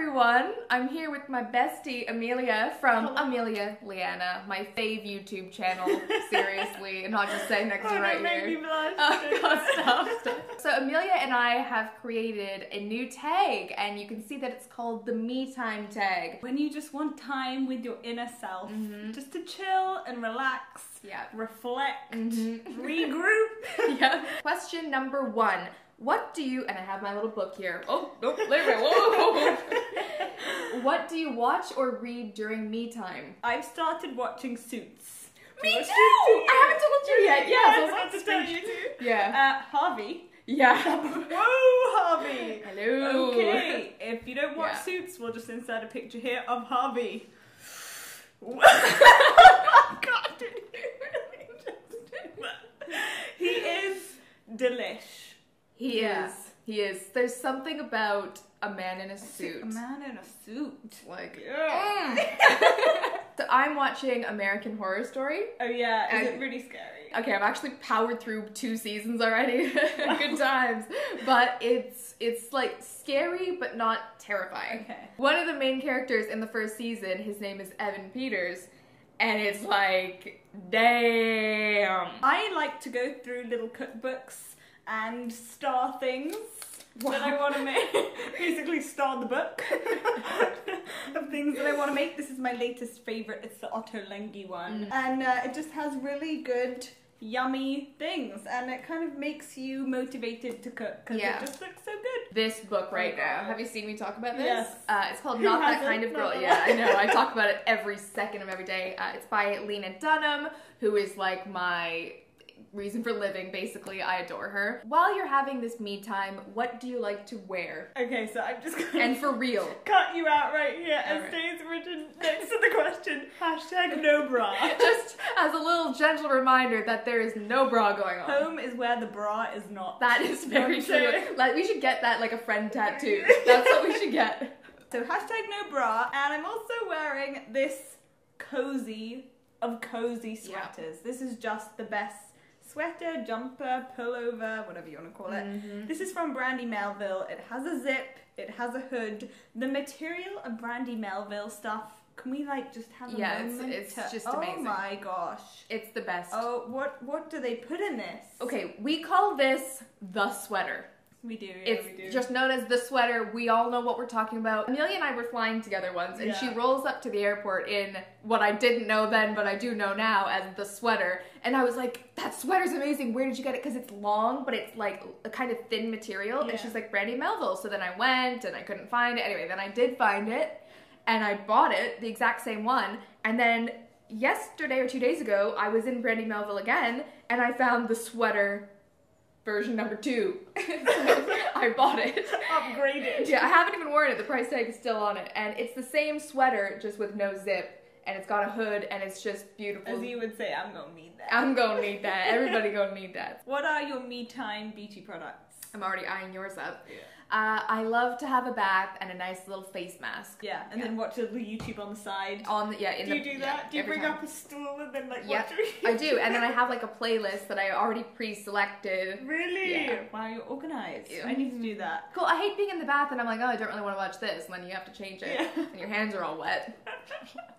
everyone. I'm here with my bestie Amelia from Amelia Liana, my fave YouTube channel. Seriously, and not just saying next to Oh, right make here. me blush. Oh god, stop, stop. So Amelia and I have created a new tag, and you can see that it's called the Me Time tag. When you just want time with your inner self, Mhm. just to chill and relax, Yeah. reflect, Mhm. regroup. yeah. Question number one. What do you, and I have my little book here. Oh, nope, minute. Whoa, whoa, whoa. What do you watch or read during me time? I've started watching Suits. Me too! I haven't told you yet. Yeah, I was about to tell you too. Yeah. Uh, Harvey. Yeah. Whoa, Harvey. Hello. Okay, if you don't watch Yeah. Suits, we'll just insert a picture here of Harvey. God, did you really just do that? He is delish. He Yeah. is. He is. There's something about a man in a suit. A man in a suit. Like. Yeah. Mm. so I'm watching American Horror Story. Oh yeah, is I- it really scary? Okay, I've actually powered through two seasons already. Good times. But it's it's like scary but not terrifying. Okay. One of the main characters in the first season, his name is Evan Peters, and it's like damn. I like to go through little cookbooks and star things that I want to make. Basically, star the book of things that I want to make. This is my latest favorite. It's the Otto Ottolenghi one, Mm. and uh, it just has really good. Yummy things, and it kind of makes you motivated to cook because Yeah. it just looks so good. This book right Oh, now. Have you seen me talk about this? Yes. Uh, it's called Who Not That? Kind of Girl. Yeah, I know. I talk about it every second of every day. Uh, it's by Lena Dunham, who is like my reason for living. Basically, I adore her. While you're having this me time, what do you like to wear? Okay, so I'm just gonna And for real. cut you out right here as Alright. stays written next to the question. Hashtag no bra. Just as a little gentle reminder that there is no bra going on. Home is where the bra is not. That is very true. Like we should get that like a friend tattoo. That's what we should get. So hashtag no bra, and I'm also wearing this cozy of cozy sweaters. This is just the best sweater, jumper, pullover, whatever you want to call it. Mhm. This is from Brandy Melville. It has a zip, it has a hood. The material of Brandy Melville stuff. Can we like just have a Yeah, it's- moment? it's to- just oh amazing. Oh my gosh. It's the best. Oh, what what do they put in this? Okay, we call this the sweater. We do. Yeah, It's we do. just known as the sweater. We all know what we're talking about. Amelia and I were flying together once, and she rolls up to the airport in what I didn't know then, but I do know now as the sweater. And I was like, "That sweater's amazing. Where did you get it? Because it's long, but it's like a kind of thin material." Yeah. And she's like, "Brandy Melville." So then I went, and I couldn't find it. Anyway, then I did find it, and I bought it, the exact same one. And then yesterday or two days ago, I was in Brandy Melville again, and I found the sweater version number two. I bought it. upgraded. Yeah, I haven't even worn it. The price tag is still on it, and it's the same sweater just with no zip, and it's got a hood, and it's just beautiful. As you would say, I'm gonna need that. I'm gonna need that. Everybody gonna need that. What are your me time beauty products? I'm already eyeing yours up. Yeah. Uh, I love to have a bath and a nice little face mask. Yeah, and Yeah. then watch a little YouTube on the side. On the yeah, in do the you do yeah, that? do you bring time. up a stool and then like Yeah, watch I do, and then I have like a playlist that I already pre-selected. Really? Yeah. Wow, you're organized. Yeah. I need to do that. Cool. I hate being in the bath and I'm like, oh, I don't really want to watch this, and then you have to change it, Yeah. and your hands are all wet.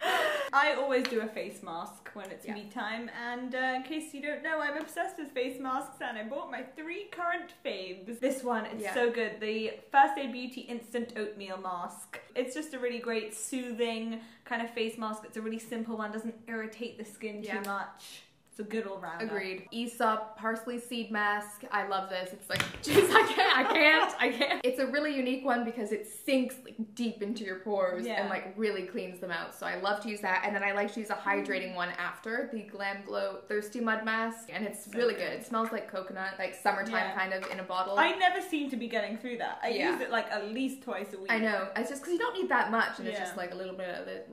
I always do a face mask when it's me time, and uh, in case you don't know, I'm obsessed with face masks, and I bought my three current faves. This one, it's so good. The First Aid Beauty Instant Oatmeal Mask. It's just a really great, soothing kind of face mask. It's a really simple one, doesn't irritate the skin Yeah. too much. It's a good all rounder. Agreed. Aesop parsley seed mask. I love this. It's like, jeez, I can't, I can't, I can't. It's a really unique one because it sinks like deep into your pores Yeah. and like really cleans them out. So I love to use that. And then I like to use a hydrating one after the Glam Glow Thirsty Mud Mask, and it's So really good. good. It smells like coconut, like summertime Yeah. kind of in a bottle. I never seem to be getting through that. I Yeah. use it like at least twice a week. I know. It's just because you don't need that much, and it's just like a little bit of it.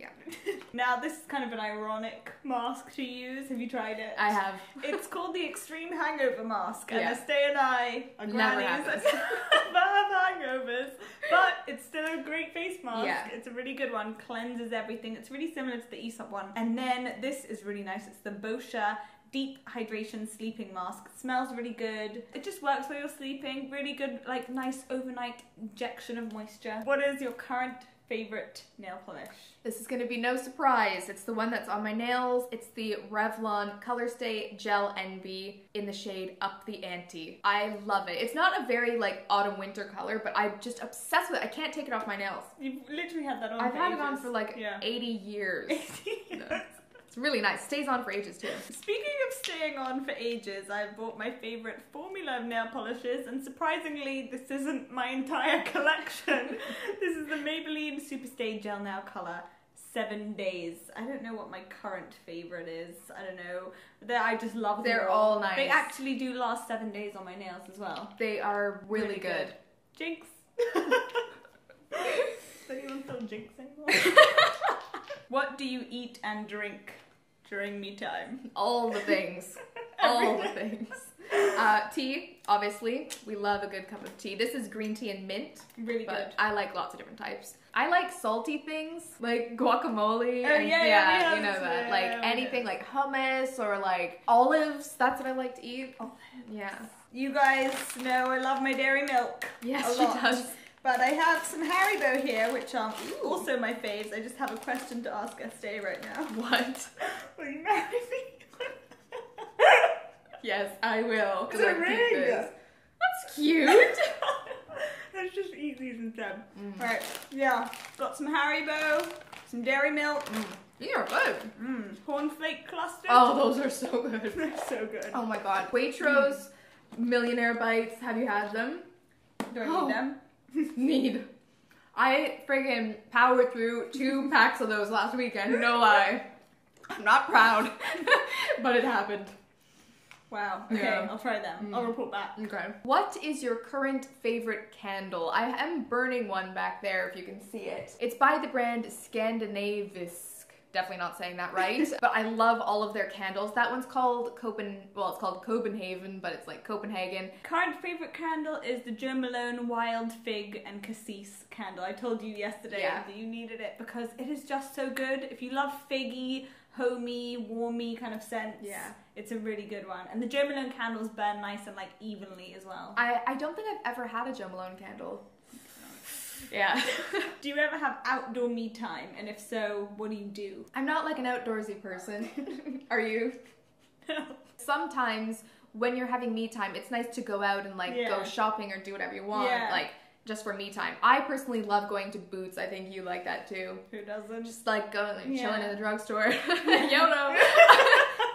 Yeah, Now, this is kind of an ironic mask to use. Have you tried it? I have. It's called the Extreme Hangover Mask, and Yeah. Estee and I are grannies that have hangovers, but it's still a great face mask. Yeah. It's a really good one, cleanses everything. It's really similar to the Aesop one. And then this is really nice. It's the Boscia deep hydration sleeping mask. It smells really good. It just works while you're sleeping. Really good, like nice overnight injection of moisture. What is your current favorite nail polish? This is going to be no surprise. It's the one that's on my nails. It's the Revlon Color Stay Gel Envy in the shade Up the Ante. I love it. It's not a very like autumn winter color, but I'm just obsessed with it. I can't take it off my nails. You've literally had that on. I've had it on for like yeah. 80 years. Yeah. It's really nice. Stays on for ages too. Speaking of staying on for ages, I've bought my favorite formula of nail polishes, and surprisingly, this isn't my entire collection. this is the Maybelline Superstay Gel Nail Color. Seven days. I don't know what my current favorite is. I don't know. They, I just love them. They're all nice. They actually do last seven days on my nails as well. They are really, Really good. good. Jinx. Does anyone still jinx anymore? what do you eat and drink during me time? All the things. all the things. Uh, tea, obviously. We love a good cup of tea. This is green tea and mint, Really but good. I like lots of different types. I like salty things like guacamole. Oh, and, yeah, yeah, have you know that. yeah, like yeah, anything like hummus or like olives. That's what I like to eat. Olives. Yeah. You guys know I love my dairy milk. Yes, she does. But I have some Haribo here, which are also my faves. I just have a question to ask Estee right now. What? Will you marry me? Yes, I will. It's a I ring. That's cute. Let's just eat these instead. Mm. Right, yeah. Got some Haribo, some dairy milk, These are good. mmm, cornflake cluster. Oh, those are so good. They're so good. Oh my god. Waitrose Millionaire Bites. Have you had them? Do I Oh. need them? Need. I friggin' powered through two packs of those last weekend. No lie. I'm not proud, but it happened. Wow. Okay, Yeah. I'll try them. Mm. I'll report back. Okay. What is your current favorite candle? I am burning one back there if you can see it. It's by the brand Skandinavisk. Definitely not saying that right, but I love all of their candles. That one's called Copen. Well, it's called Copenhagen, but it's like Copenhagen. Current favorite candle is the Jo Malone Wild Fig and Cassis candle. I told you yesterday Yeah. that you needed it because it is just so good. If you love figgy, homey, warmy kind of scents, Yeah. it's a really good one. And the Jo Malone candles burn nice and like evenly as well. I I don't think I've ever had a Jo Malone candle. Yeah. do you ever have outdoor me time? And if so, what do you do? I'm not like an outdoorsy person. Are you? No. Sometimes when you're having me time, it's nice to go out and like Yeah. go shopping or do whatever you want, Yeah. like just for me time. I personally love going to Boots. I think you like that too. Who doesn't? Just like going and Yeah. chilling in the drugstore. YOLO.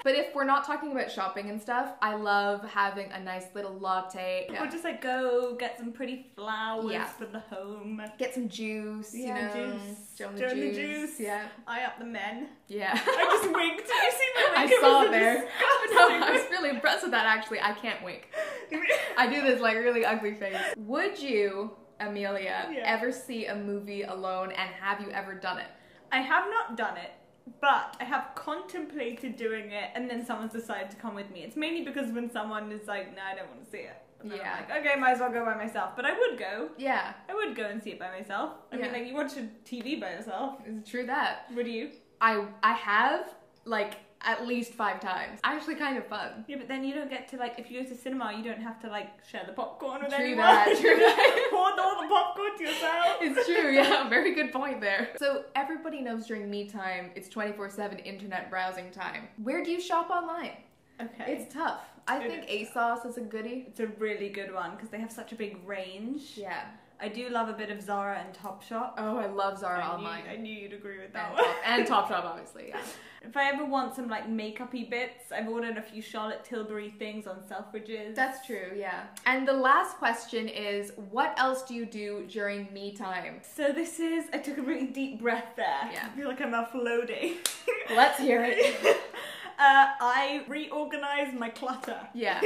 But if we're not talking about shopping and stuff, I love having a nice little latte. Or Yeah. just like go get some pretty flowers Yeah. for the home. Get some juice, Yeah, you know. juice. Joan the Joan the juice. juice. Yeah. I up the men. Yeah. I just winked. Did you see my I wink? It saw it there. No, I was really impressed with that actually. I can't wink. I do this like really ugly face. Would you, Amelia, Yeah. ever see a movie alone and have you ever done it? I have not done it, but I have contemplated doing it, and then someone's decided to come with me. It's mainly because when someone is like, "No, I don't want to see it," and Yeah. I'm like, "Okay, might as well go by myself." But I would go. Yeah, I would go and see it by myself. I Yeah. mean, like you watch a TV by yourself. it's true that. Would you? I I have like at least five times. Actually kind of fun. Yeah, but then you don't get to like if you go to cinema, you don't have to like share the popcorn with True anyone. that, true that. Pour all the popcorn to yourself. It's true, yeah, very good point there. So everybody knows during me time, it's 24-7 internet browsing time. Where do you shop online? Okay. It's tough. I It think ASOS is a goodie. It's a really good one because they have such a big range. Yeah. I do love a bit of Zara and Topshop. Oh, I love Zara I online. Knew, I knew you'd agree with that and, one. top, and Topshop, obviously. Yeah. If I ever want some like makeup-y bits, I've ordered a few Charlotte Tilbury things on Selfridges. That's true. Yeah. And the last question is, what else do you do during me time? so this is. I took a really deep breath there. Yeah. I feel like I'm now floating. Let's hear it. uh, I reorganize my clutter. Yeah.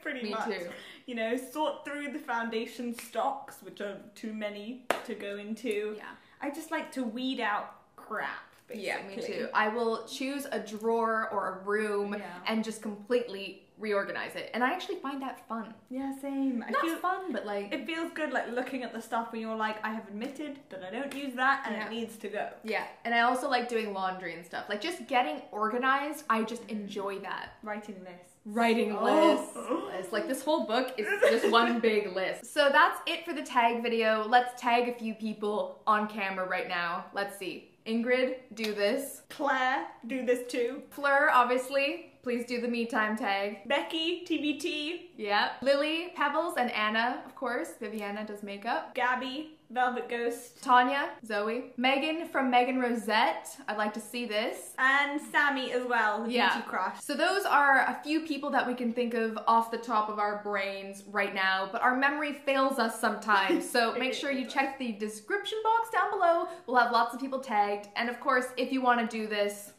Pretty Me much. too. You know, sort through the foundation stocks, which are too many to go into. Yeah. I just like to weed out crap. Basically. Yeah, me too. I will choose a drawer or a room Yeah. and just completely reorganize it. And I actually find that fun. Yeah, same. I Not feel fun, but like it feels good like looking at the stuff when you're like, I have admitted that I don't use that and Yeah. it needs to go. yeah. And I also like doing laundry and stuff. Like just getting organized, I just mm. enjoy that. Writing lists. Writing Oh. lists. Like this whole book is just one big list. So that's it for the tag video. Let's tag a few people on camera right now. Let's see. Ingrid, do this. Claire, do this too. Fleur, obviously, please do the me time tag. Becky, TBT. Yep. Lily, Pebbles, and Anna, of course. Vivianna does makeup. Gabby, Velvet Ghost. Tanya, Zoe. Meghan from Meghan Rosette. I'd like to see this. And Sammi as well, Yeah. beauty crush. So those are a few people that we can think of off the top of our brains right now, but our memory fails us sometimes. So make sure you check the description box down below. We'll have lots of people tagged. And of course, if you want to do this,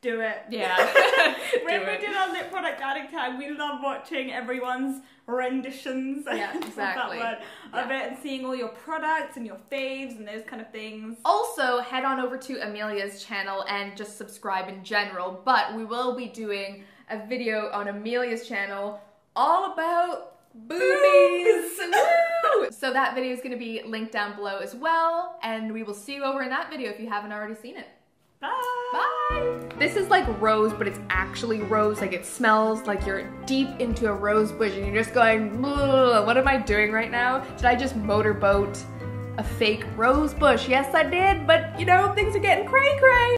Do it. yeah. do it. Did our lip product addict tag, we love watching everyone's renditions Yeah, exactly. word, of it and seeing all your products and your faves and those kind of things. Also, head on over to Amelia's channel and just subscribe in general. But we will be doing a video on Amelia's channel all about boobies. So that video is going to be linked down below as well. And we will see you over in that video if you haven't already seen it. Bye. This is like rose, but it's actually rose. Like it smells like you're deep into a rose bush and you're just going, what am I doing right now? Did I just motorboat a fake rose bush? Yes, I did, but you know, things are getting cray cray.